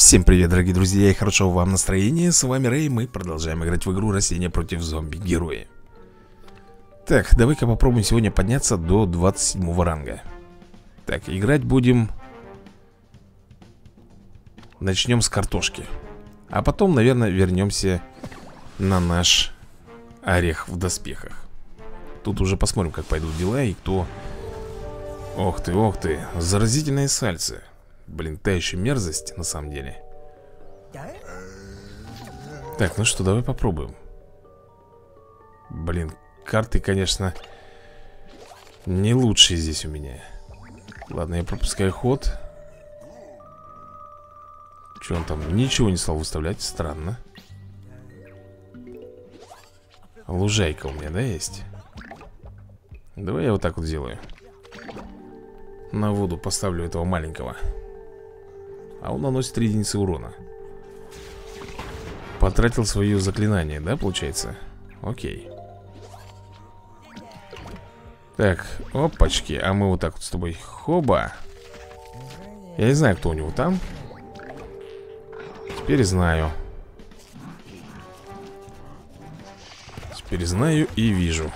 Всем привет, дорогие друзья, и хорошего вам настроения. С вами Рэй, мы продолжаем играть в игру Растения против зомби-герои Так, давай-ка попробуем сегодня подняться до 27 ранга. Так, играть будем. Начнем с картошки. А потом, наверное, вернемся на наш орех в доспехах. Тут уже посмотрим, как пойдут дела и кто... Ох ты, ох ты, заразительные сальцы Блин, та еще мерзость, на самом деле. Так, ну что, давай попробуем. Блин, карты, конечно Не лучшие здесь у меня. Ладно, я пропускаю ход. Что он там, ничего не стал выставлять, странно. Лужайка у меня, да, есть? Давай я вот так вот сделаю. На воду поставлю этого маленького а он наносит 3 единицы урона. Потратил свое заклинание, да, получается? Окей. Так, опачки А мы вот так вот с тобой. Хоба. Я не знаю, кто у него там. Теперь знаю. Теперь знаю и вижу.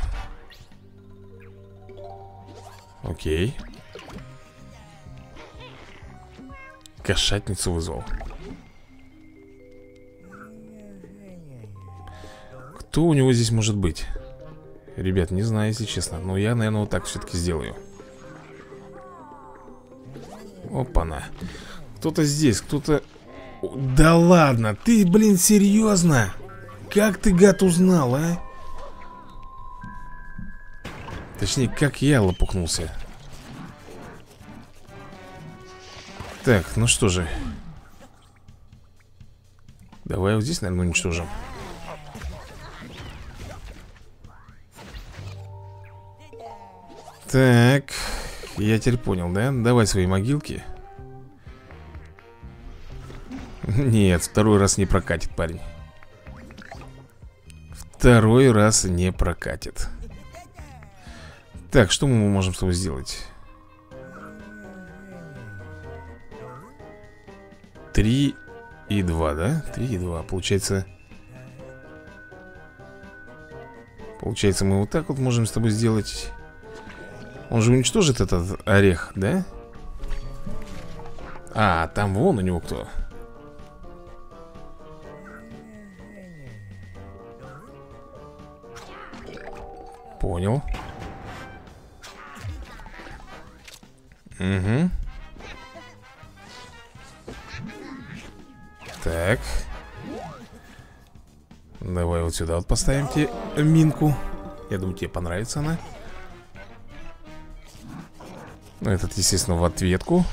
Окей Кошатницу вызвал Кто у него здесь может быть? Ребят, не знаю, если честно Но я, наверное, вот так все-таки сделаю Опа-на Кто-то здесь, кто-то... Да ладно, ты, блин, серьезно? Как ты, гад, узнал, а? Точнее, как я лопухнулся Так, ну что же. Давай вот здесь, наверное, уничтожим. Так Я теперь понял, да? Давай свои могилки. Нет, второй раз не прокатит, парень. Второй раз не прокатит. Так, что мы можем с тобой сделать? Три и два, да? Три и два, получается Получается, мы вот так вот можем с тобой сделать. Он же уничтожит этот орех, да? А, там вон у него кто? Понял. Угу Так. Давай вот сюда вот поставим тебе минку. Я думаю, тебе понравится она. Ну, этот, естественно, в ответку.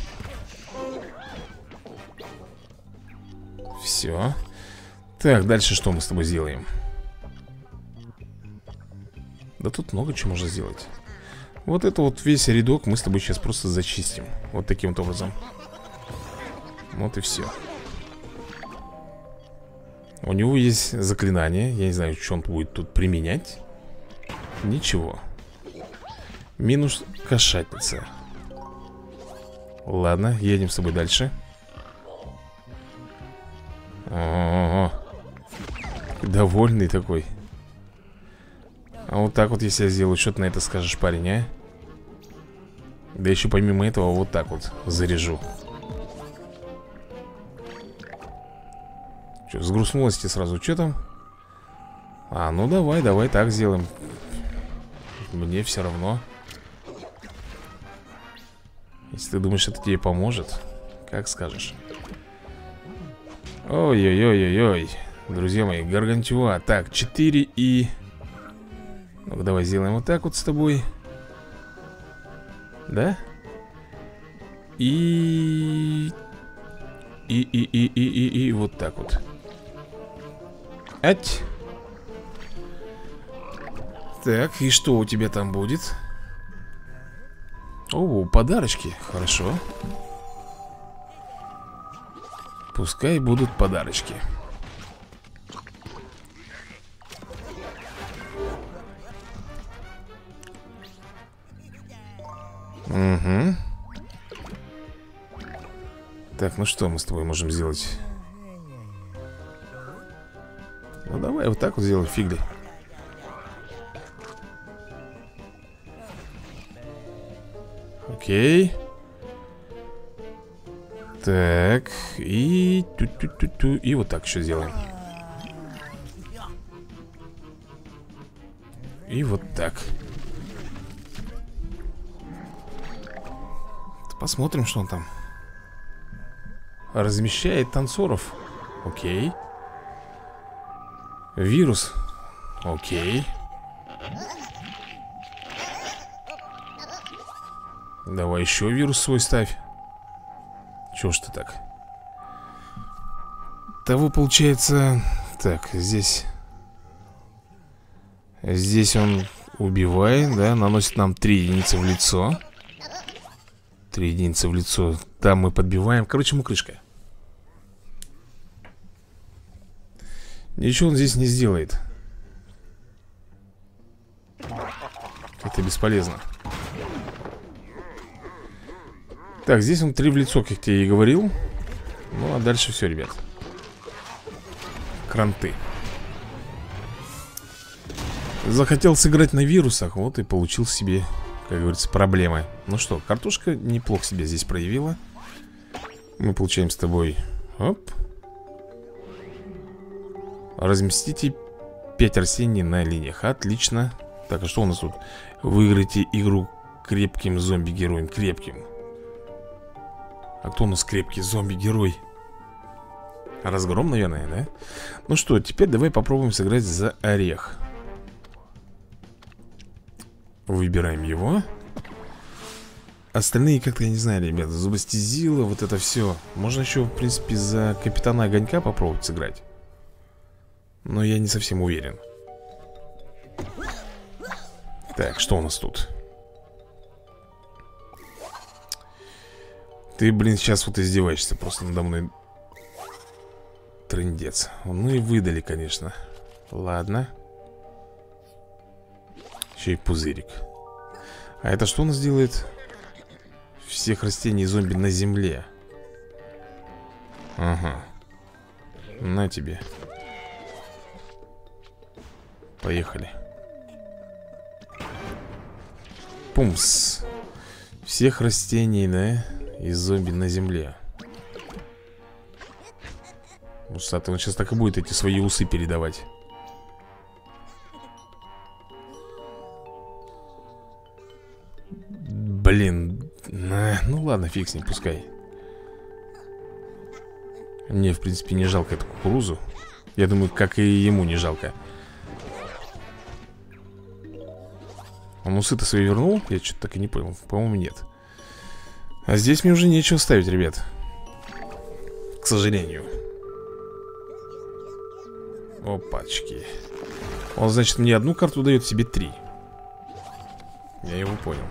Все Так, дальше что мы с тобой сделаем? Да тут много чего можно сделать. Вот это вот весь рядок мы с тобой сейчас просто зачистим. Вот таким вот образом. Вот и все у него есть заклинание Я не знаю, что он будет тут применять. Ничего. Минус кошатница. Ладно, едем с тобой дальше. О -о -о. Довольный такой. А вот так вот, если я сделаю Что ты на это скажешь, парень, а? Да еще помимо этого вот так вот заряжу сгрустнулась тебе сразу? Что там? А, ну давай, давай так сделаем. Мне все равно. Если ты думаешь, это тебе поможет Как скажешь. Ой-ой-ой-ой-ой. Друзья мои, гаргантюа. Так, 4 и... Ну-ка, давай сделаем вот так вот с тобой. Да? И... И, и, и, и, и, и вот так вот Ать. Так, и что у тебя там будет? О, подарочки, хорошо Пускай будут подарочки Угу Так, ну что мы с тобой можем сделать? Вот так вот сделаем, фигли. Окей. Так И ту -ту -ту -ту. И вот так еще сделаем. И вот так. Посмотрим, что он там. Размещает танцоров. Окей Вирус. Окей. Давай еще вирус свой ставь. Чего ж ты так? Того получается Так, здесь. Здесь он убивает, да Наносит нам 3 единицы в лицо. Три единицы в лицо. Там мы подбиваем. Короче, мы крышка Ничего он здесь не сделает. Это бесполезно. Так, здесь он три в лицо, как я и говорил. Ну, а дальше все, ребят. Кранты. Захотел сыграть на вирусах Вот и получил себе как говорится, проблемы. Ну что, картошка неплохо себя здесь проявила. Мы получаем с тобой Оп Разместите 5 растений на линиях. Отлично. Так, а что у нас тут? Выиграйте игру крепким зомби-героем. Крепким. А кто у нас крепкий зомби-герой? Разгром, наверное, да? Ну что, теперь давай попробуем сыграть за орех. Выбираем его. Остальные как-то, я не знаю, ребята Зубастизила, вот это все Можно еще, в принципе, за Капитана Огонька попробовать сыграть Но я не совсем уверен. Так, что у нас тут? Ты, блин, сейчас вот издеваешься просто надо мной. Трындец. Ну и выдали, конечно. Ладно. Еще и пузырик. А это что у нас делает? Всех растений зомби на земле. Ага. На тебе Поехали. Пумс. Всех растений, да? И зомби на земле. Усатый, он сейчас так и будет эти свои усы передавать. Блин, ну ладно, фиг с ним, пускай. Мне, в принципе, не жалко эту кукурузу. Я думаю, как и ему не жалко Он усы-то свои вернул? Я что-то так и не понял. По-моему, нет. А здесь мне уже нечего ставить, ребят. К сожалению. Опачки. Он, значит, мне одну карту дает, себе три. Я его понял.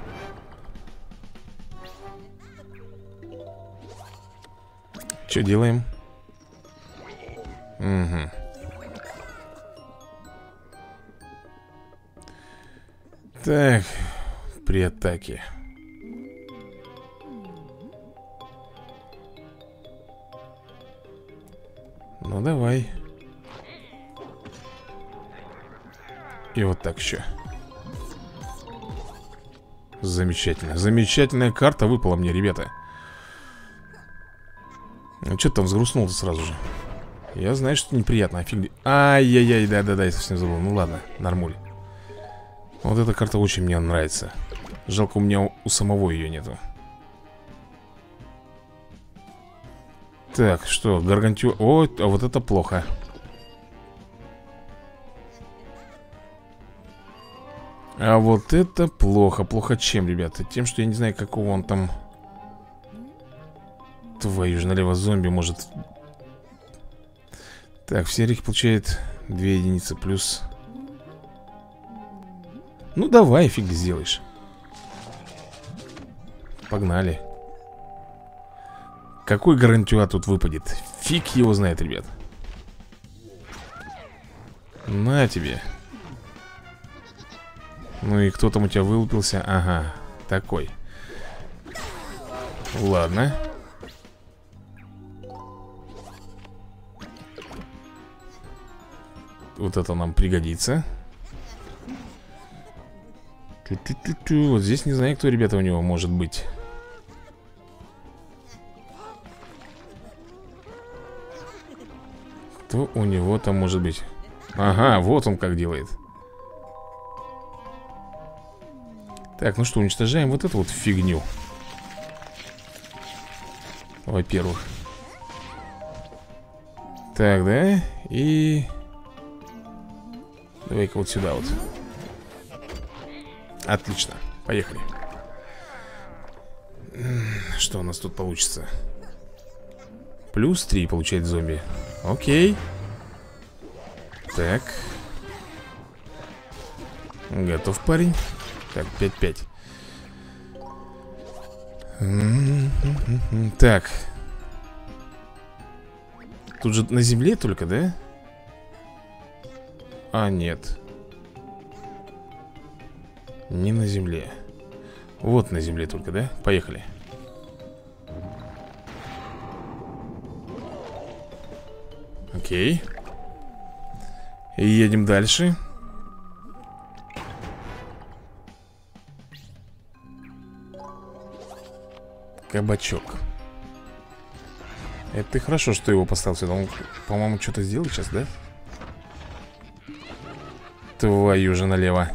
Что делаем? Угу. Так, при атаке. Ну давай. И вот так еще. Замечательно. Замечательная карта выпала мне, ребята. Ну что там взгрустнул-то сразу же? Я знаю, что неприятно, офиг... Ай-яй-яй, да-да-да, я совсем забыл Ну ладно, нормуль Вот эта карта очень мне нравится. Жалко, у меня у самого ее нету. Так, что, гаргантю... О, а вот это плохо. А вот это плохо Плохо чем, ребята? Тем, что я не знаю, какого он там Твою же налево зомби может. Так, в серых получает 2 единицы плюс ну давай, фиг сделаешь. Погнали. Какой гарантюа тут выпадет? Фиг его знает, ребят. На тебе. Ну и кто там у тебя вылупился? Ага, такой. Ладно. Вот это нам пригодится. Ту -ту -ту -ту. Вот здесь не знаю, кто, ребята, у него может быть Кто у него там может быть? Ага, вот он как делает Так, ну что, уничтожаем вот эту вот фигню Во-первых Так, да? И... Давай-ка вот сюда вот Отлично, поехали. Что у нас тут получится? Плюс 3 получает зомби. Окей. Так. Готов парень. Так, 5-5 Так. Тут же на земле только, да? А, нет Не на земле. Вот на земле только, да? Поехали. Окей. Едем дальше. Кабачок. Это хорошо, что его поставил сюда. Он, по-моему, что-то сделал сейчас, да? Твою же налево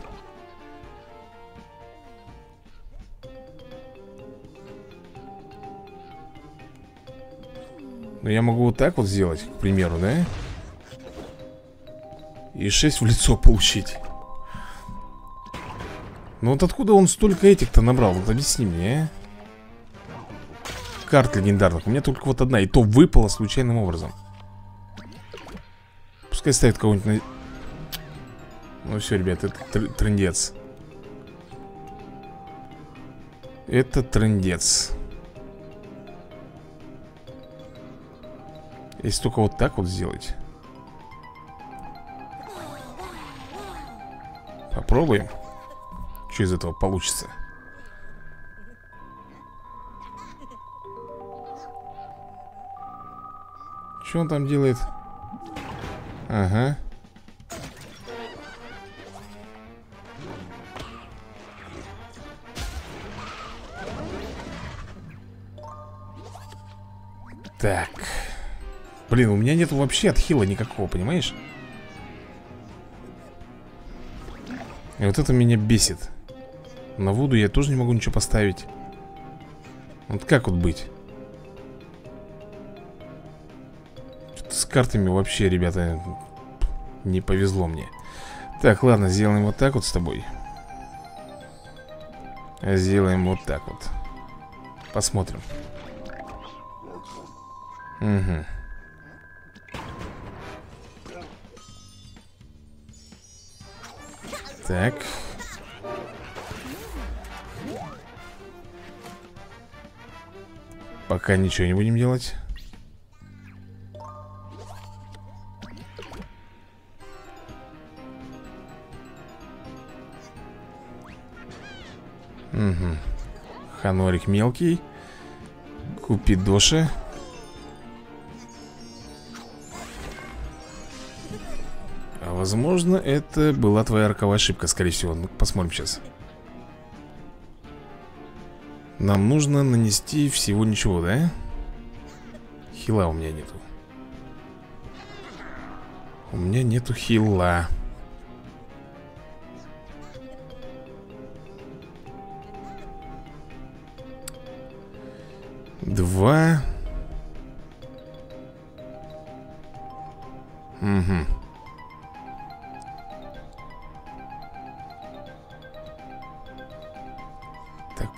Ну я могу вот так вот сделать, к примеру, да? И 6 в лицо получить Ну вот откуда он столько этих-то набрал? Вот объясни мне, а? карт легендарных У меня только вот одна И то выпала случайным образом Пускай ставит кого-нибудь на... Ну все, ребят, это тр трендец Это трендец Если только вот так вот сделать Попробуем Что из этого получится Что он там делает? Ага. Блин, у меня нет вообще отхила никакого, понимаешь? И вот это меня бесит. На воду я тоже не могу ничего поставить. Вот как вот быть? картами вообще, ребята, не повезло мне Так, ладно, сделаем вот так вот с тобой Сделаем вот так вот Посмотрим Угу Так Пока ничего не будем делать Угу. Ханорик мелкий. Купидоши. А возможно, это была твоя роковая ошибка, скорее всего. Ну, посмотрим сейчас. Нам нужно нанести всего ничего, да? Хила у меня нету. У меня нету хила. Два. Угу.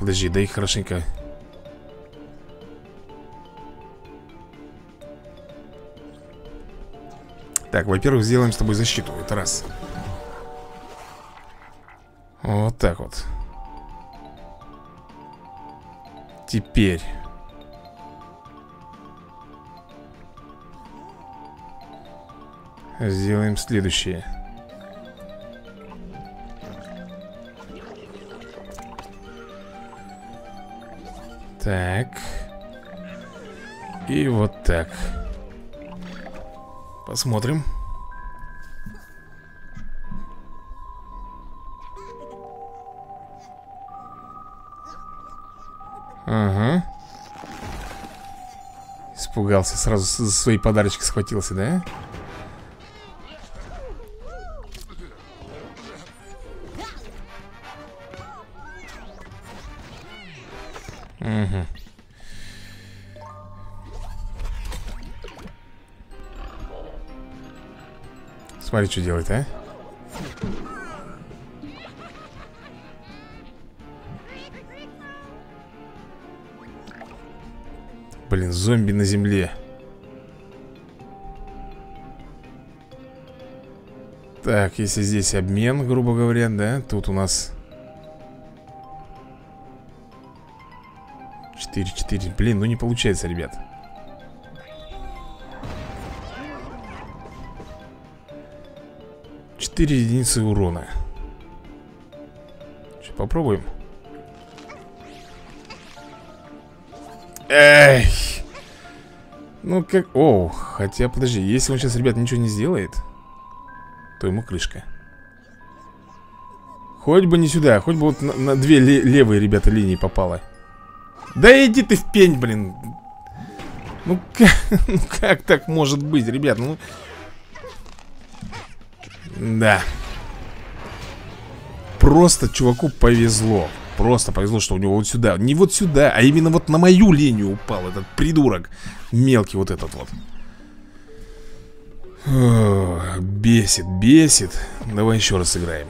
Подожди, дай хорошенько. Так, во-первых, сделаем с тобой защиту. Это раз. Вот так вот. Теперь Сделаем следующее Так. И вот так. Посмотрим. Ага. Испугался, сразу за свои подарочки схватился, да? Да. Смотри, что делает, а? Блин, зомби на земле. Так, если здесь обмен, грубо говоря, да Тут у нас 4-4 Блин, ну не получается, ребят Четыре единицы урона. Сейчас попробуем. Эй! Ну как... О, хотя, подожди Если он сейчас, ребят, ничего не сделает То ему крышка. Хоть бы не сюда Хоть бы вот на, на две левые, ребята, линии попало. Да иди ты в пень, блин! Ну как, ну как так может быть, ребят? Ну Да. Просто чуваку повезло. Просто повезло, что у него вот сюда Не вот сюда, а именно вот на мою линию упал Этот придурок. Мелкий вот этот вот. О, Бесит, бесит. Давай еще раз сыграем.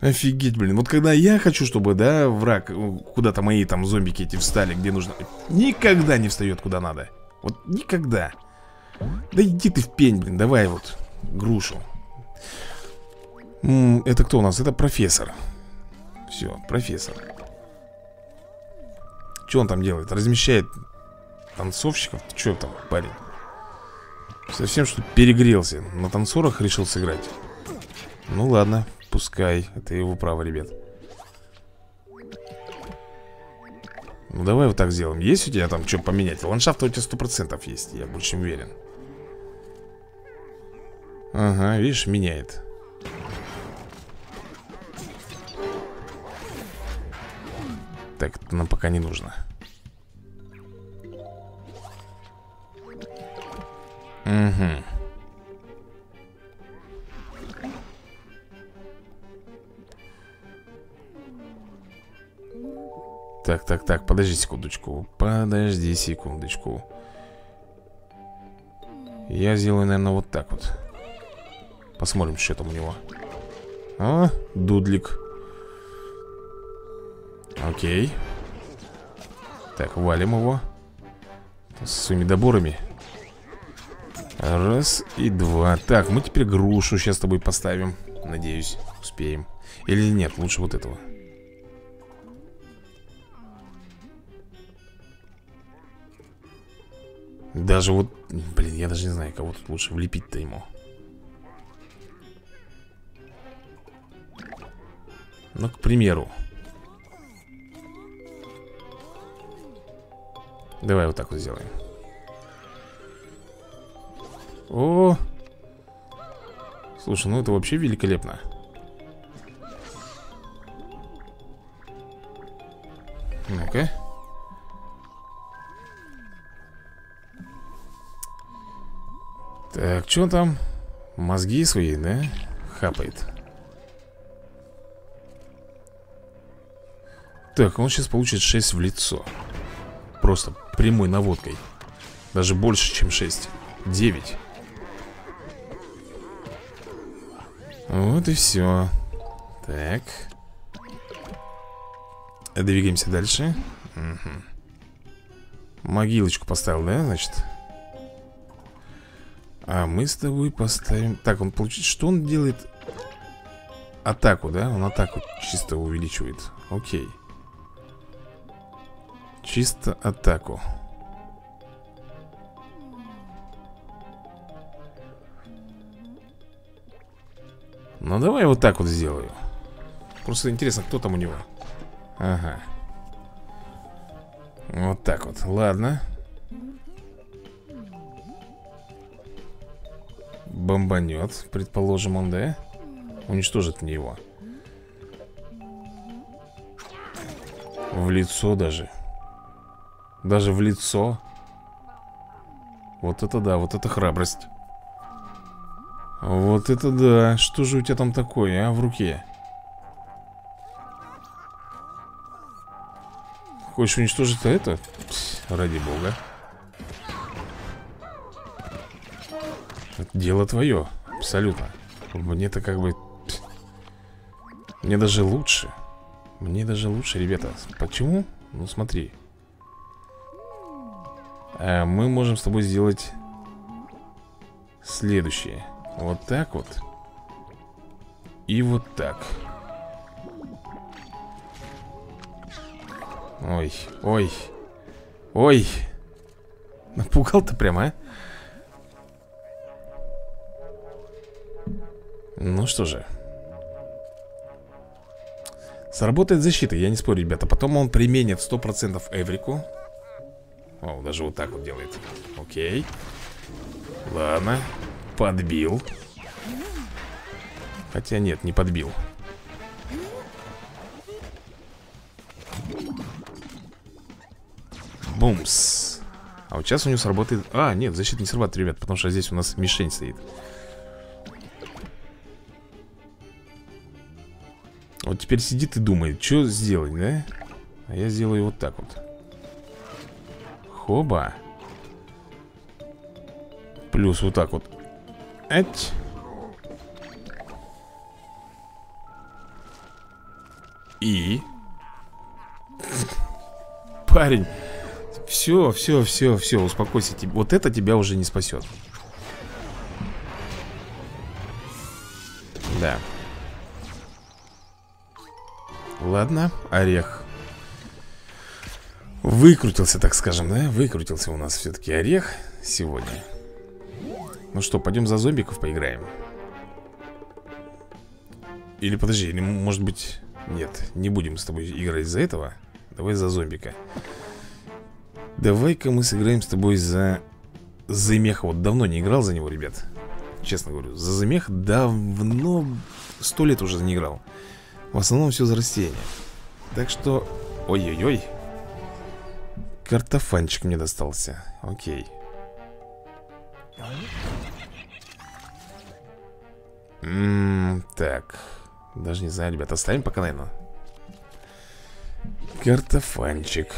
Офигеть, блин. Вот когда я хочу, чтобы, да, враг э, Куда-то мои там зомбики эти встали Где нужно Никогда не встает куда надо. Вот никогда Да иди ты в пень, блин, давай вот Грушу это кто у нас? Это профессор Все, профессор Что он там делает? Размещает танцовщиков? Что там, парень? Совсем что перегрелся На танцорах решил сыграть Ну ладно, пускай Это его право, ребят Ну давай вот так сделаем Есть у тебя там что поменять? Ландшафт у тебя сто процентов есть Я больше уверен Ага, видишь, меняет. Так, это нам пока не нужно. Угу Так, так, так, подожди секундочку. Подожди секундочку. Я сделаю, наверное, вот так вот Посмотрим, что там у него. А, дудлик. Окей. Так, валим его. С своими доборами. Раз и два. Так, мы теперь грушу сейчас с тобой поставим. Надеюсь, успеем. Или нет, лучше вот этого. Даже вот, блин, я даже не знаю, кого тут лучше влепить-то ему Ну, к примеру Давай вот так вот сделаем О! Слушай, ну это вообще великолепно Ну-ка Так, что там? Мозги свои, да? Хапает Так, он сейчас получит 6 в лицо. Просто прямой наводкой. Даже больше, чем 6 9 Вот и все Так. Двигаемся дальше. Угу. Могилочку поставил, да, значит? А мы с тобой поставим Так, он получит, что он делает? Атаку, да? Он атаку чисто увеличивает. Окей Чисто атаку. Ну давай вот так вот сделаю. Просто интересно, кто там у него? Ага. Вот так вот, ладно. Бомбанет, предположим он, да? Уничтожит мне его. В лицо даже Даже в лицо. Вот это да, вот это храбрость. Вот это да. Что же у тебя там такое, а, в руке? Хочешь уничтожить это? Пс, ради бога. Дело твое, абсолютно. Мне-то как бы... Мне даже лучше. Мне даже лучше, ребята. Почему? Ну смотри Мы можем с тобой сделать Следующее. Вот так вот. И вот так. Ой, ой Ой. Напугал-то прямо, а? Ну что же. Сработает защита, я не спорю, ребята. Потом он применит 100% Эврику О, даже вот так вот делает. Окей. Ладно. Подбил. Хотя нет, не подбил. Бумс. А вот сейчас у него сработает А, нет, защита не срабатывает, ребят Потому что здесь у нас мишень стоит. Вот теперь сидит и думает, что сделать, да? А я сделаю вот так вот Хоба Плюс вот так вот. Эть И. Парень. Все, все, все, все, успокойся Вот это тебя уже не спасет Да. Ладно, орех Выкрутился, так скажем, да? Выкрутился у нас все-таки орех сегодня. Ну что, пойдем за зомбиков поиграем? Или подожди, или может быть... Нет, не будем с тобой играть за этого. Давай за зомбика. Давай-ка мы сыграем с тобой за Замеха. Вот давно не играл за него, ребят. Честно говорю, за Замех давно Сто лет уже не играл. В основном все за растения. Так что... Ой-ой-ой Картофанчик мне достался. Окей. Ммм, так. Даже не знаю, ребята, оставим пока, наверное Картофанчик.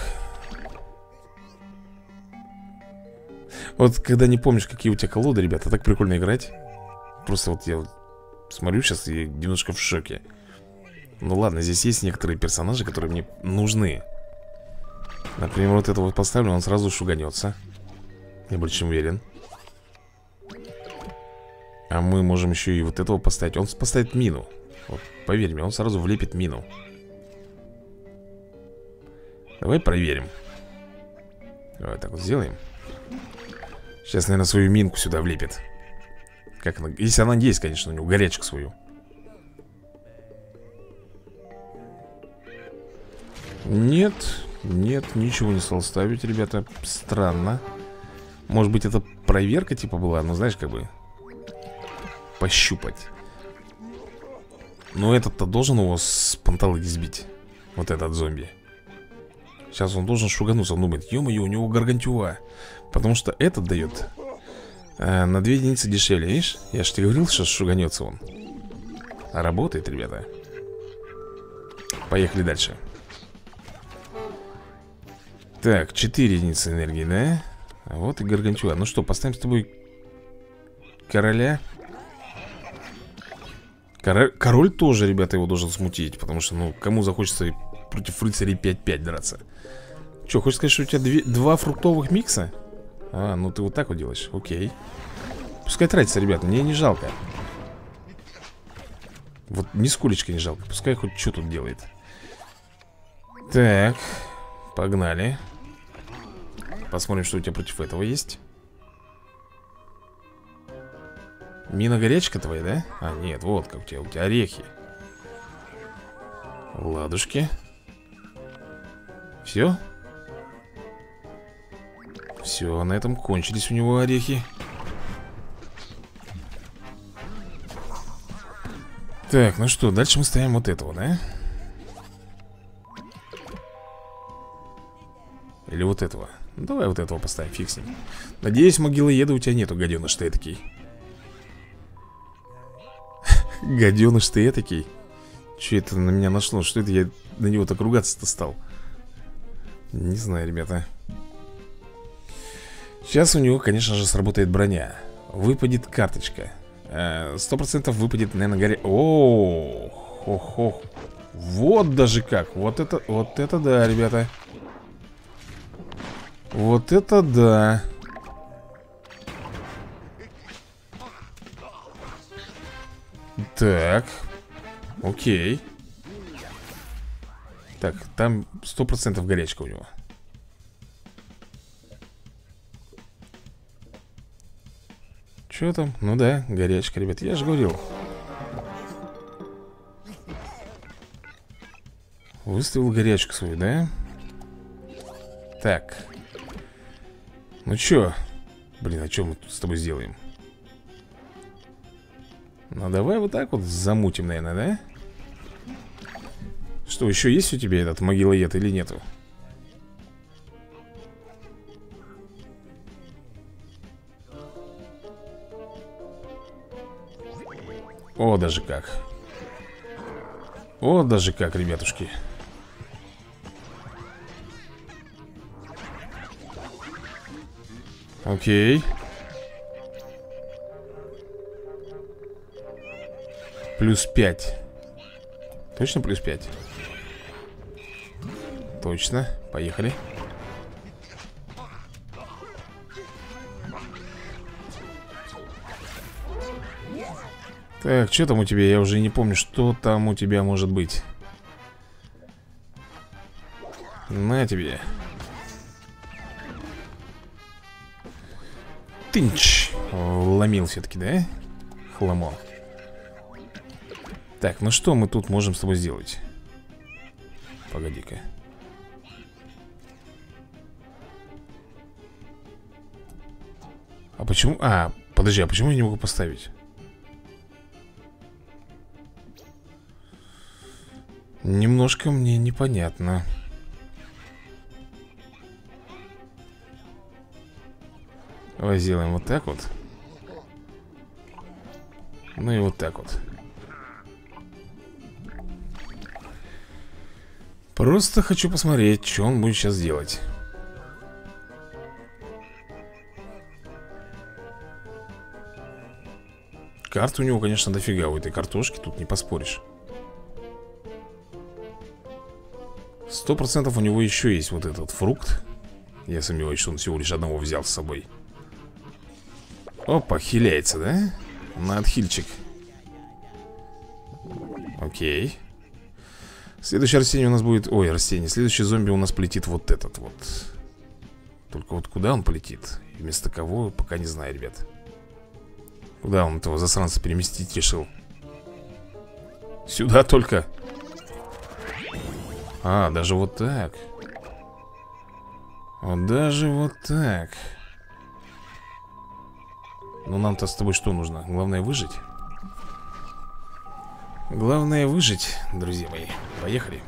Вот когда не помнишь, какие у тебя колоды, ребята, так прикольно играть. Просто вот я смотрю сейчас и немножко в шоке. Ну ладно, здесь есть некоторые персонажи, которые мне нужны Например, вот этого вот поставлю, он сразу шуганется Я больше чем уверен. А мы можем еще и вот этого поставить. Он поставит мину. Вот, Поверь мне, он сразу влепит мину. Давай проверим. Давай так вот сделаем. Сейчас, наверное, свою минку сюда влепит. Как она, Если она есть, конечно, у него горячку свою. Нет, нет, ничего не стал ставить, ребята. Странно. Может быть это проверка типа была, ну знаешь, как бы Пощупать. Но этот-то должен его с панталыки сбить Вот этот зомби. Сейчас он должен шугануться, он думает Ё-моё, у него гаргантюа Потому что этот дает э, На две единицы дешевле, видишь? Я же тебе говорил, что шуганется он. Работает, ребята. Поехали дальше так, 4 единицы энергии, да? А вот и Гаргантюа Ну что, поставим с тобой Короля? Король, Король тоже, ребята, его должен смутить Потому что, ну, кому захочется против рыцарей 5-5 драться? Че, хочешь сказать, что у тебя две, два фруктовых микса? А, ну ты вот так вот делаешь, окей. Пускай тратится, ребята, мне не жалко. Вот нисколечко не жалко Пускай хоть что тут делает. Так Погнали Посмотрим, что у тебя против этого есть Мина горячка твоя, да? А, нет, вот как у тебя, у тебя орехи Ладушки Все? Все, на этом кончились у него орехи Так, ну что, дальше мы ставим вот этого, да? Или вот этого Давай вот этого поставим, фиг с ним. Надеюсь, могилоеда у тебя нету, гаденыш ты такой Гаденыш ты этакий? Че это на меня нашло? Что это я на него так ругаться-то стал? Не знаю, ребята. Сейчас у него, конечно же, сработает броня. Выпадет карточка. Э, Сто процентов выпадет, наверное, горе... О, ох, ох. Вот даже как. Вот это, вот это да, ребята Вот это да. Так. Окей. Так, там сто процентов горячка у него. Что там? Ну да, горячка, ребят, я же говорил. Выставил горячку свою, да? Так Ну чё? Блин, а что мы тут с тобой сделаем? Ну давай вот так вот замутим, наверное, да? Что, еще есть у тебя этот могилоед или нету? О, даже как О, даже как, ребятушки Окей. Плюс 5 Точно плюс 5? Точно, поехали. Так, что там у тебя? Я уже не помню, что там у тебя может быть. На тебе Тынч Ломил все-таки, да? Хламо Так, ну что мы тут можем с тобой сделать? Погоди-ка А почему... А, подожди, а почему я не могу поставить? Немножко мне непонятно Давай сделаем вот так вот. Ну и вот так вот. Просто хочу посмотреть, что он будет сейчас делать. Карт у него, конечно, дофига у этой картошки, тут не поспоришь. Сто процентов у него еще есть вот этот фрукт. Я сомневаюсь, что он всего лишь одного взял с собой Опа, хиляется, да? На отхильчик. Окей. Следующее растение у нас будет... Ой, растение. Следующий зомби у нас полетит вот этот вот. Только вот куда он полетит? Вместо кого, пока не знаю, ребят. Куда он этого засранца переместить решил? Сюда только. А, даже вот так. Вот даже вот так Ну нам-то с тобой что нужно? Главное выжить. Главное выжить, друзья мои. Поехали.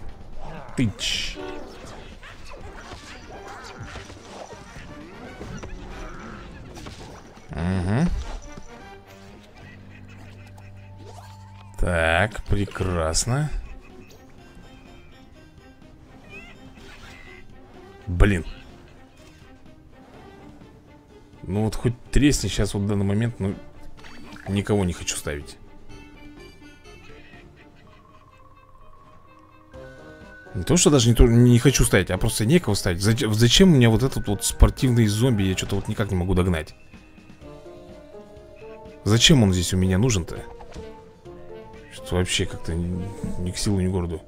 Тыч. Угу Так, прекрасно хоть тресни сейчас вот в данный момент, ну никого не хочу ставить. Не то, что даже не, то, не хочу ставить, а просто некого ставить. Зачем, зачем у меня вот этот вот спортивный зомби? Я что-то вот никак не могу догнать. Зачем он здесь у меня нужен-то? Что вообще как-то ни, ни к силу, ни к городу.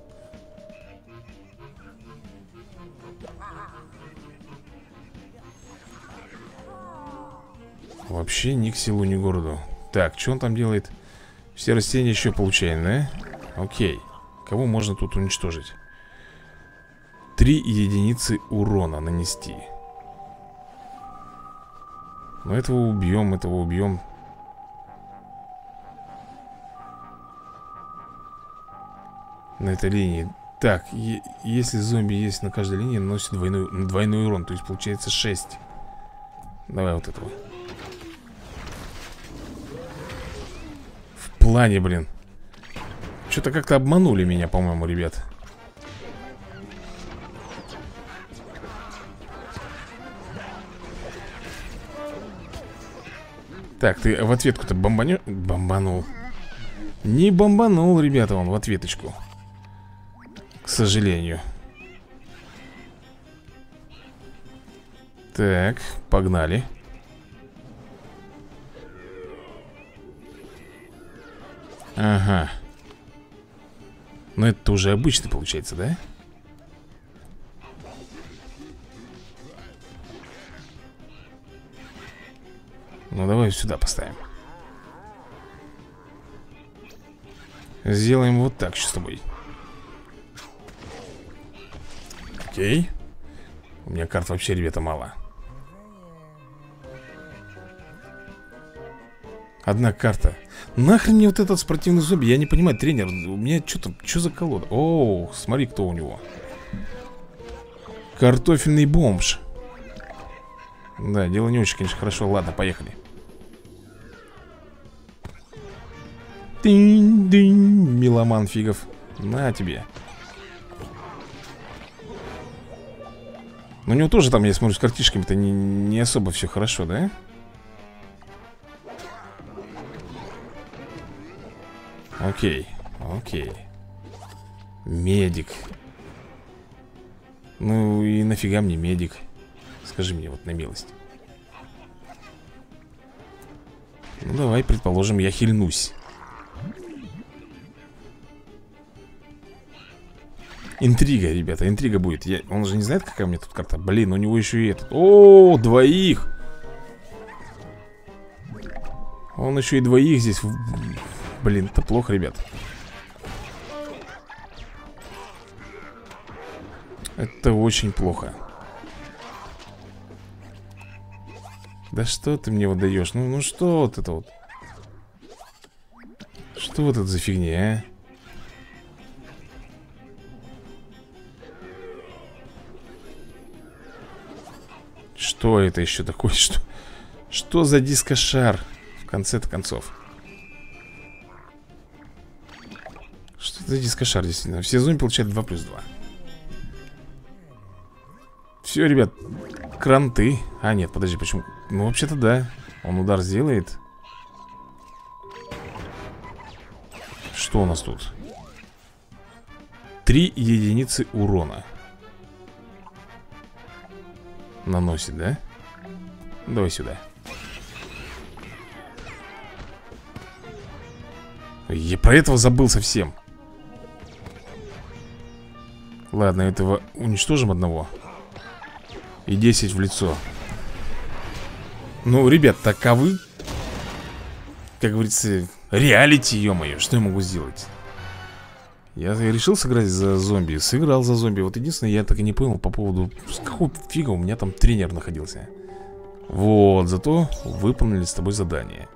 Вообще ни к селу, ни к городу. Так, что он там делает? Все растения еще получаем, да? Окей. Кого можно тут уничтожить? Три единицы урона нанести. Ну этого убьем, этого убьем На этой линии. Так, если зомби есть на каждой линии, наносит двойной, двойной урон. То есть получается 6 Давай вот этого плане, блин. Что-то как-то обманули меня, по-моему, ребят. Так, ты в ответку-то бомбанешь? Бомбанул. Не бомбанул, ребята, он в ответочку. К сожалению. Так, погнали Ага. Но это уже обычный получается, да? Ну давай сюда поставим. Сделаем вот так сейчас с тобой. Окей. У меня карт вообще, ребята, мало. Одна карта Нахрен мне вот этот спортивный зомби Я не понимаю, тренер, у меня что-то Что за колода? О, смотри, кто у него Картофельный бомж Да, дело не очень, конечно, хорошо. Ладно, поехали Дынь-дынь, меломан фигов На тебе Но у него тоже там, я смотрю, с картишками-то не, не особо все хорошо, да? Окей, окей. Медик. Ну и нафига мне медик? Скажи мне вот на милость. Ну давай, предположим, я хильнусь. Интрига, ребята, интрига будет. Я... Он же не знает, какая у меня тут карта? Блин, у него еще и этот. О, двоих! Он еще и двоих здесь Блин, это плохо, ребят Это очень плохо Да что ты мне выдаешь? Ну, ну что вот это вот? Что вот это за фигня, а? Что это еще такое? Что, что за дискошар? В конце-то концов. За дискошар, действительно? Все зомби получают 2 плюс 2. Все, ребят, кранты. А, нет, подожди, почему? Ну, вообще-то да. Он удар сделает. Что у нас тут? Три единицы урона. Наносит, да? Давай сюда Я про этого забыл совсем Ладно, этого уничтожим одного. И 10 в лицо. Ну, ребят, таковы Как говорится, реалити, ё-моё Что я могу сделать? Я решил сыграть за зомби Сыграл за зомби. Вот единственное, я так и не понял по поводу С какого фига у меня там тренер находился. Вот, зато выполнили с тобой задание.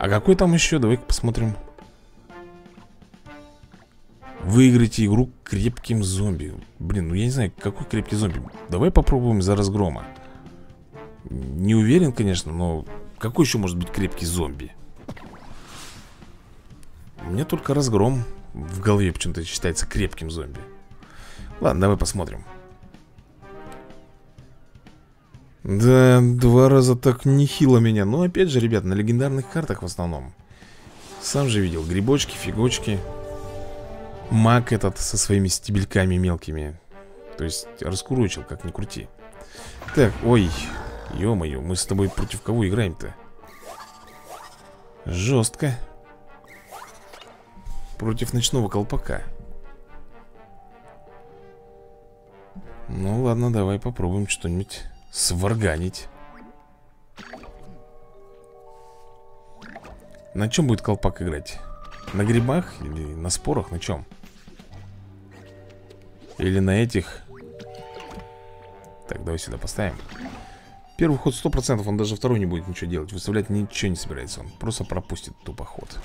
А какой там еще? Давай-ка посмотрим Выиграйте игру крепким зомби. Блин, ну я не знаю, какой крепкий зомби. Давай попробуем за разгрома. Не уверен, конечно, но Какой еще может быть крепкий зомби? Мне только разгром в голове почему-то считается крепким зомби. Ладно, давай посмотрим. Да, два раза так нехило меня. Но опять же, ребят, на легендарных картах в основном. Сам же видел, грибочки, фигочки Маг этот со своими стебельками мелкими То есть раскурочил, как ни крути Так, ой, ё-моё, мы с тобой против кого играем-то? Жестко Против ночного колпака Ну ладно, давай попробуем что-нибудь сварганить На чем будет колпак играть? На грибах или на спорах? На чем? Или на этих? Так, давай сюда поставим. Первый ход 100%, он даже второй не будет ничего делать. Выставлять ничего не собирается. Он просто пропустит тупо ход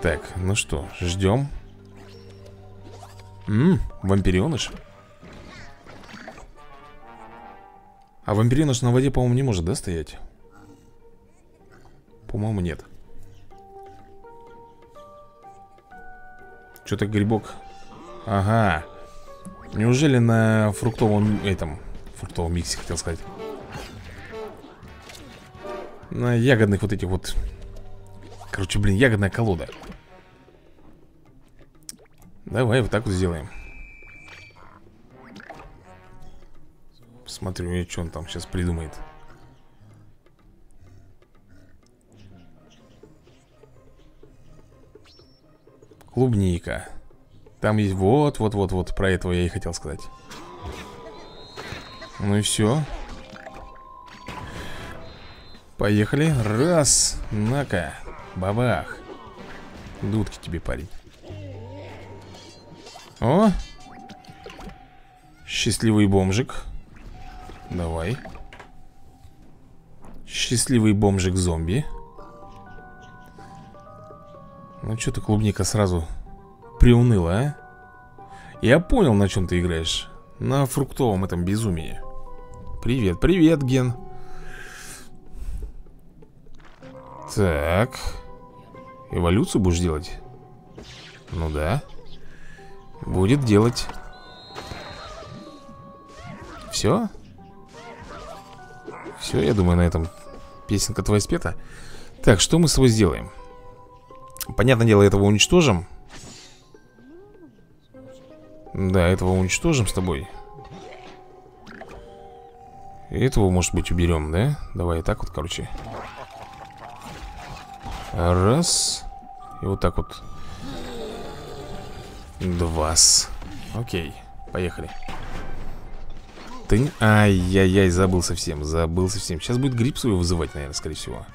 Так, ну что, ждем. Ммм, вампиреныш А вампиреныш на воде, по-моему, не может, да, стоять? По-моему, нет Что-то грибок. Ага. Неужели на фруктовом этом Фруктовом миксе, хотел сказать? На ягодных вот этих вот. Короче, блин, ягодная колода. Давай вот так вот сделаем. Смотрю, что он там сейчас придумает Клубника. Там есть вот-вот-вот-вот Про этого я и хотел сказать. Ну и все Поехали. Раз, на-ка. Бабах. Дудки тебе, парень. О! Счастливый бомжик. Давай. Счастливый бомжик-зомби Ну что ты, клубника, сразу приуныла, а? Я понял, на чем ты играешь На фруктовом этом безумии Привет, привет, Ген Так Эволюцию будешь делать? Ну да Будет делать Все? Все, я думаю, на этом песенка твоя спета Так, что мы с тобой сделаем? Понятное дело, этого уничтожим. Да, этого уничтожим с тобой. Этого, может быть, уберем, да? Давай так вот, короче. Раз. И вот так вот. Два Окей, поехали. Ты... Ай-яй-яй, забыл совсем, забыл совсем. Сейчас будет гриб свой вызывать, наверное, скорее всего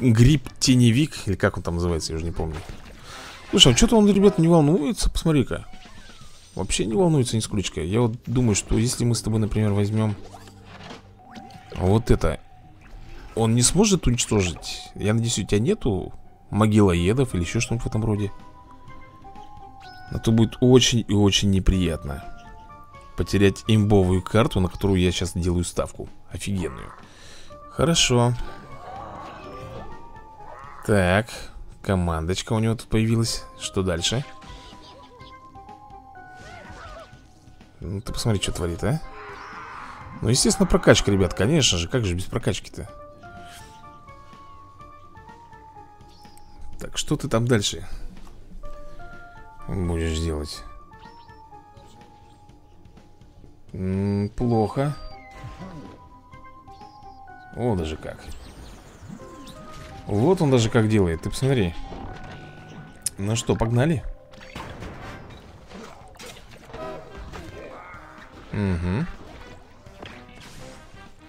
Гриб-теневик Или как он там называется, я уже не помню. Слушай, а что-то он, ребята, не волнуется Посмотри-ка. Вообще не волнуется нисколечко Я вот думаю, что если мы с тобой, например, возьмем Вот это Он не сможет уничтожить? Я надеюсь, у тебя нету могилоедов Или еще что-нибудь в этом роде? А то будет очень и очень неприятно Потерять имбовую карту, на которую я сейчас делаю ставку. Офигенную. Хорошо Так Командочка у него тут появилась Что дальше? Ну ты посмотри, что творит, а Ну, естественно, прокачка, ребят, конечно же Как же без прокачки-то? Так, что ты там дальше? будешь делать? М -м, плохо. О, даже как. Вот он даже как делает. Ты посмотри. Ну что, погнали? Угу.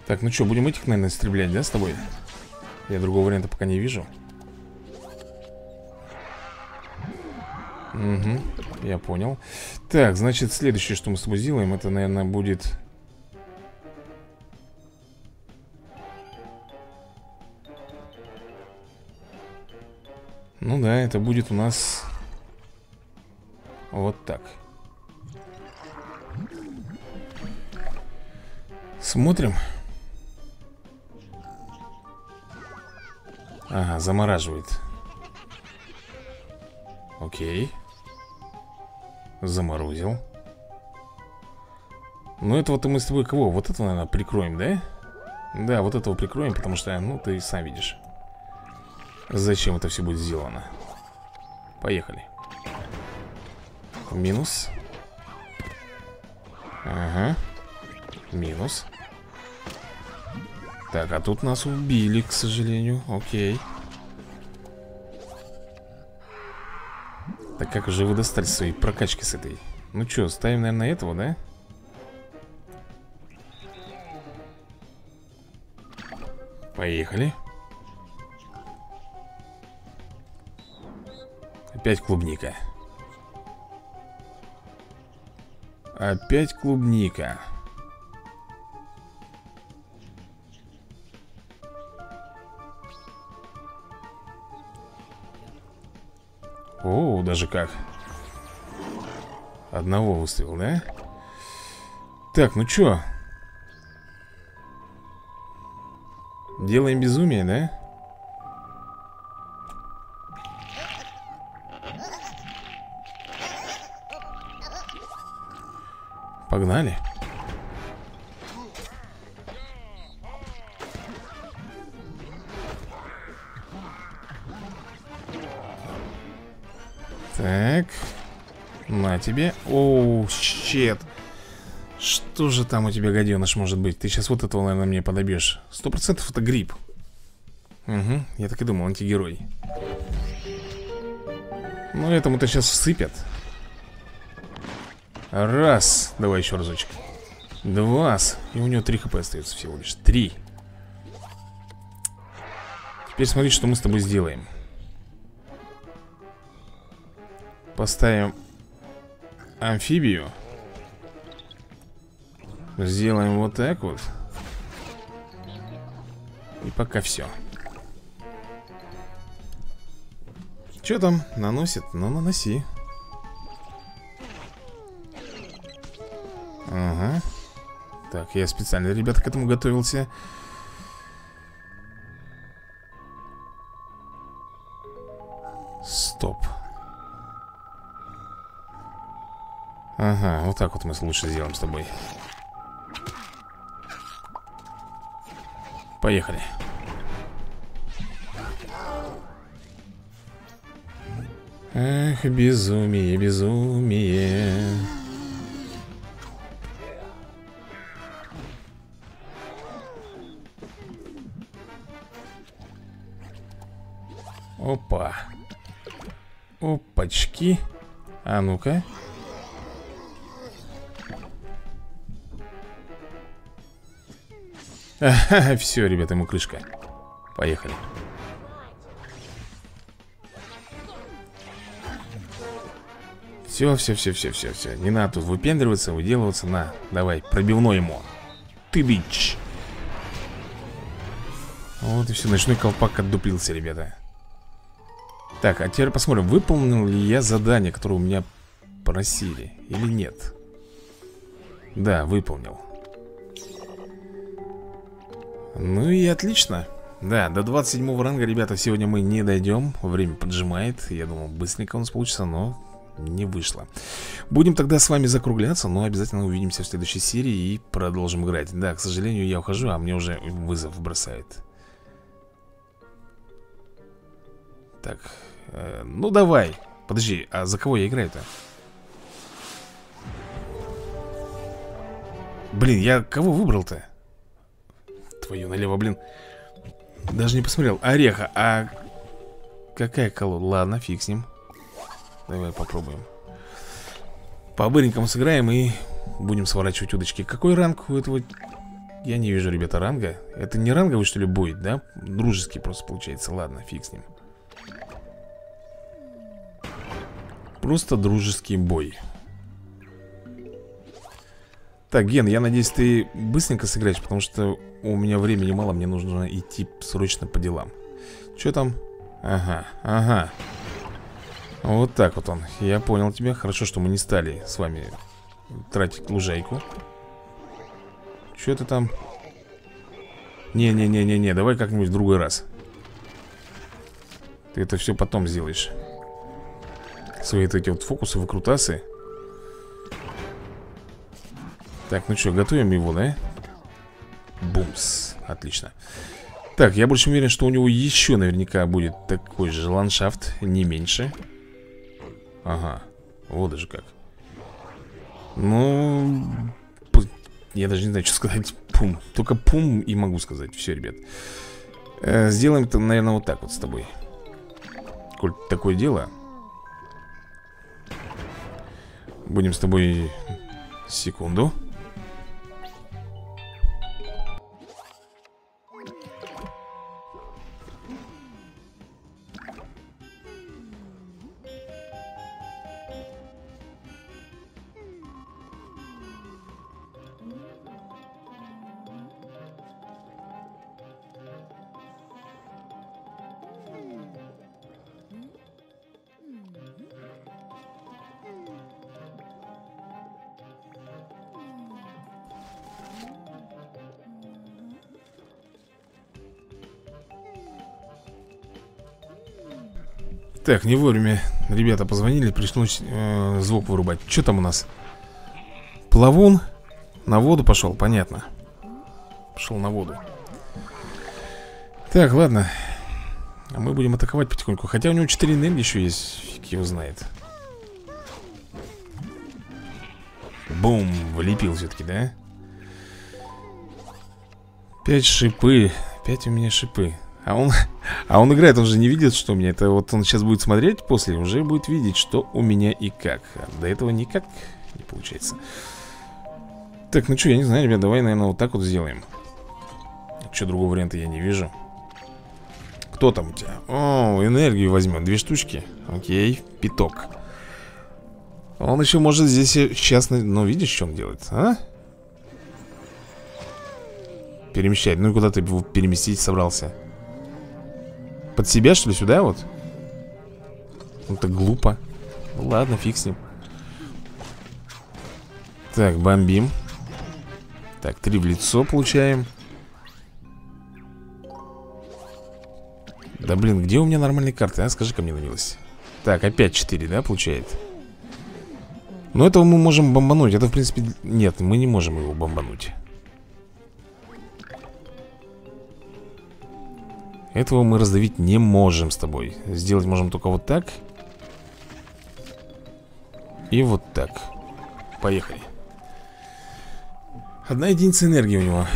Так, ну что, будем этих, наверное, истреблять, да, с тобой? Я другого варианта пока не вижу. Угу, я понял Так, значит, следующее, что мы с тобой сделаем Это, наверное, будет... Ну да, это будет у нас Вот так. Смотрим. Ага, замораживает. Окей. Заморозил. Ну этого-то мы с тобой кого? Вот это, наверное, прикроем, да? Да, вот этого прикроем, потому что, ну, ты сам видишь Зачем это все будет сделано? Поехали. Минус. Ага. Минус. Так, а тут нас убили, к сожалению. Окей. Так как же вы достали свои прокачки с этой? Ну что, ставим, наверное, на этого, да? Поехали Опять клубника Опять клубника О, даже как Одного выставил, да? Так, ну чё? Делаем безумие, да? Погнали. Так. На тебе. Оу, щет. Что же там у тебя, гаденыш, может быть? Ты сейчас вот этого, наверное, мне подобьешь Сто процентов это гриб. Угу, я так и думал, антигерой. Ну, этому-то сейчас всыпят Раз. Давай еще разочек. Два. И у него три хп остается всего лишь. Три. Теперь смотри, что мы с тобой сделаем. Поставим амфибию. Сделаем вот так вот. И пока все Что там? Наносит? Ну, наноси Так, я специально, ребята, к этому готовился. Стоп. Ага, вот так вот мы лучше сделаем с тобой. Поехали. Эх, безумие, безумие Опа. Опачки. А ну-ка. Все, ребята, ему крышка. Поехали. Все, все, все, все, все, все Не надо тут выпендриваться, выделываться На, давай, пробивной ему. Ты бич. Вот и все, ночной колпак отдуплился, ребята Так, а теперь посмотрим Выполнил ли я задание, которое у меня просили Или нет? Да, выполнил. Ну и отлично. Да, до 27 ранга, ребята, сегодня мы не дойдем. Время поджимает. Я думал, быстренько у нас получится, но не вышло. Будем тогда с вами закругляться Но обязательно увидимся в следующей серии И продолжим играть. Да, к сожалению, я ухожу, а мне уже вызов бросает. Так, э, ну давай Подожди, а за кого я играю-то? Блин, я кого выбрал-то? твою налево, блин Даже не посмотрел Ореха, а какая колода? Ладно, фиг с ним Давай попробуем По-быренькому сыграем и будем сворачивать удочки Какой ранг у этого? Я не вижу, ребята, ранга Это не ранговый, что ли, бой, да? Дружеский просто получается Ладно, фиг с ним Просто дружеский бой так, Ген, я надеюсь, ты быстренько сыграешь, потому что у меня времени мало, мне нужно идти срочно по делам. Что там? Ага, ага. Вот так вот он. Я понял тебя. Хорошо, что мы не стали с вами тратить лужайку. Что ты там? Не-не-не-не-не, давай как-нибудь в другой раз. Ты это все потом сделаешь. Свои эти вот фокусы, выкрутасы. Так, ну что, готовим его, да? Бумс, отлично. Так, я больше уверен, что у него еще наверняка будет такой же ландшафт Не меньше. Ага, вот даже как. Ну... Я даже не знаю, что сказать. Пум, только пум и могу сказать. Все, ребят. Э, Сделаем это, наверное, вот так вот с тобой. Коль такое дело Будем с тобой Секунду Так, не вовремя ребята позвонили, пришлось э, звук вырубать. Что там у нас? Плавун на воду пошел, понятно. Пошел на воду. Так, ладно. А мы будем атаковать потихоньку. Хотя у него 4 энергии еще есть. Фиг его знает. Бум, влепил все-таки, да? Пять шипы. Пять у меня шипы. А он, а он играет, он же не видит, что у меня Это вот он сейчас будет смотреть после Уже будет видеть, что у меня и как. А До этого никак не получается. Так, ну что, я не знаю, ребят Давай, наверное, вот так вот сделаем. Что, другого варианта я не вижу. Кто там у тебя? О, энергию возьмем, две штучки. Окей, пяток. Он еще может здесь сейчас Ну, видишь, что он делает, а? Перемещать, ну куда ты его переместить собрался? Под себя, что ли, сюда вот? Ну, это глупо. Ну, Ладно, фиг с ним. Так, бомбим. Так, три в лицо получаем. Да блин, где у меня нормальные карты, а? Скажи-ка мне на милость. Так, опять 4, да, получает? Но этого мы можем бомбануть. Это, в принципе, нет, мы не можем его бомбануть Этого мы раздавить не можем с тобой. Сделать можем только вот так. И вот так. Поехали. Одна единица энергии у него.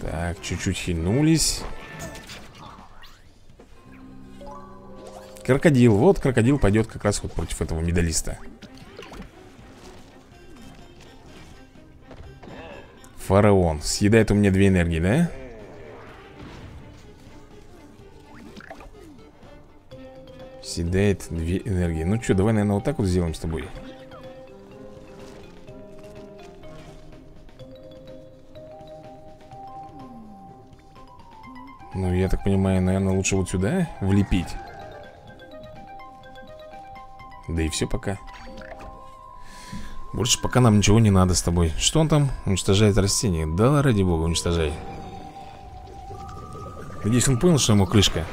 Так, чуть-чуть хильнулись. Крокодил, вот крокодил пойдет как раз вот против этого медалиста Фараон. Съедает у меня две энергии, да? Съедает две энергии. Ну что, давай, наверное, вот так вот сделаем с тобой. Ну, я так понимаю, наверное, лучше вот сюда влепить. Да и все пока больше пока нам ничего не надо с тобой. Что он там? Уничтожает растения. Да ради бога, уничтожай. Надеюсь, он понял, что ему крышка?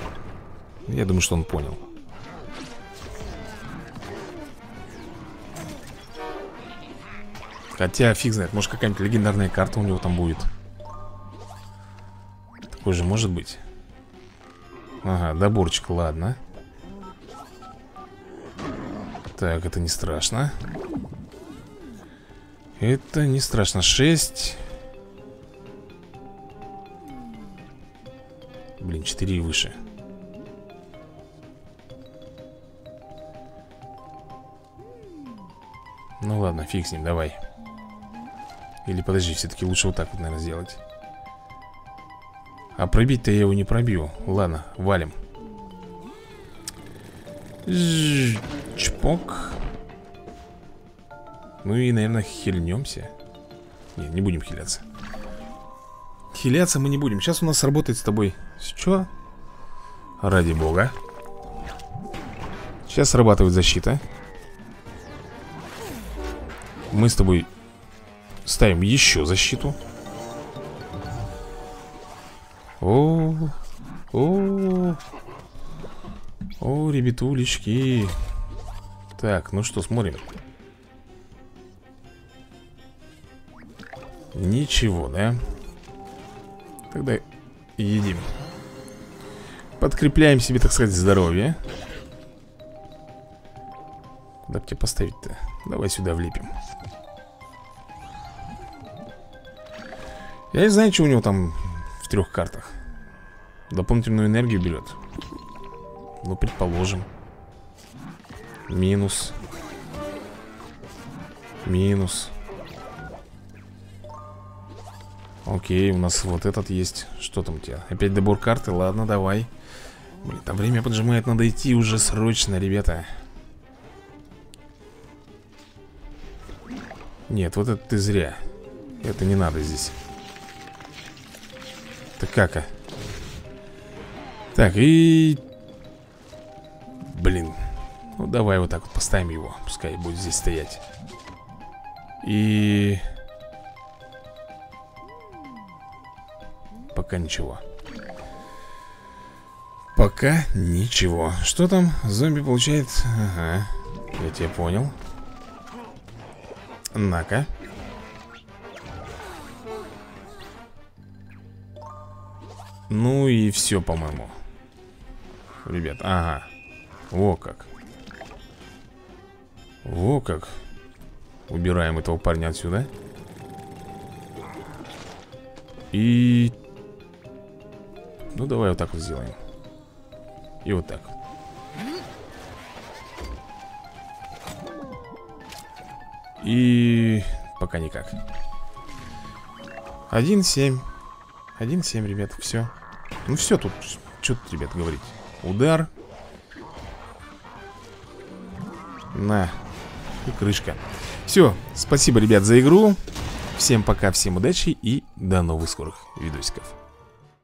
Я думаю, что он понял. Хотя, фиг знает, может какая-нибудь легендарная карта у него там будет. Такой же может быть. Ага, доборчик, ладно. Так, это не страшно это не страшно. 6. Блин, 4 и выше. Ну ладно, фиг с ним, давай. Или подожди, все-таки лучше вот так вот, наверное, сделать. А пробить-то я его не пробью. Ладно, валим. Чпок. Ну и, наверное, хильнемся. Нет, не будем хиляться. Хиляться мы не будем. Сейчас у нас работает с тобой Что? Ради бога. Сейчас срабатывает защита. Мы с тобой Ставим еще защиту. О, о, о, ребятулечки. Так, ну что, смотрим Ничего, да? Тогда едим. Подкрепляем себе, так сказать, здоровье. Куда бы поставить-то? Давай сюда влепим. Я не знаю, что у него там в трех картах. Дополнительную энергию берет. Ну, предположим. Минус. Минус Окей, у нас вот этот есть. Что там у тебя? Опять добор карты? Ладно, давай. Блин, там время поджимает, надо идти уже срочно, ребята. Нет, вот это ты зря. Это не надо здесь. Так как, а? Так, и... Блин. Ну, давай вот так вот поставим его. Пускай будет здесь стоять. И... пока ничего. Пока ничего. Что там? Зомби получает... Ага Я тебя понял. На-ка. Ну и все, по-моему. Ребят, ага. Во как. Во как. Убираем этого парня отсюда. И... Ну, давай вот так вот сделаем. И вот так. И... Пока никак. 1-7 1-7, ребят, все Ну все тут, что тут, ребят, говорить? Удар. На. И крышка. Все, спасибо, ребят, за игру. Всем пока, всем удачи и до новых скорых видосиков